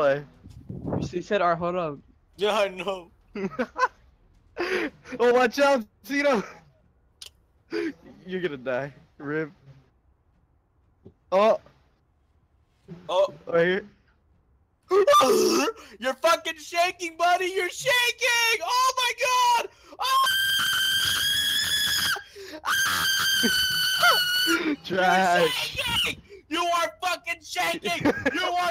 play. She said, "Our hold up." Yeah, I know. oh, watch out, Zeno! You're gonna die. Rip. Oh, Oh, right here. you're fucking shaking, buddy. You're shaking. Oh my god. Oh. You're shaking. You are fucking shaking. You are